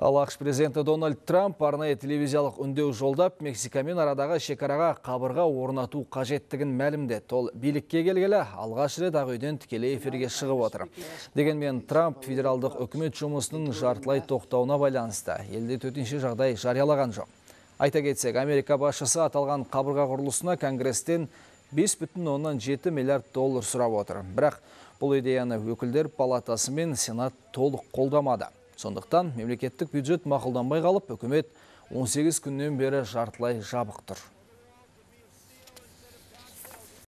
Ал ақш президенті Дональд Трамп арнайы телевизиялық үндеу жолдап, Мексикамен арадағы шекараға қабырға орнату қажеттігін мәлімдеді. Ол билікке келгелі алғаш рет үйден тікелей эфирге шығып отыр. Дегенмен Трамп федералдық үкімет жұмысының жартылай тоқтауына байланысты елде төтенше жағдай жариялаған жоқ. Айта кетсек, Америка басшысы аталған қабырға құрылысына Конгресстен 5,7 миллиард доллар сұрап отыр. Бірақ бұл идеяны өкілдер палатасы мен сенат толық қолдамады. Сондықтан мемлекеттік бюджет мақұлданбай қалып, үкімет 18 күннен бері жартылай жабық тұр.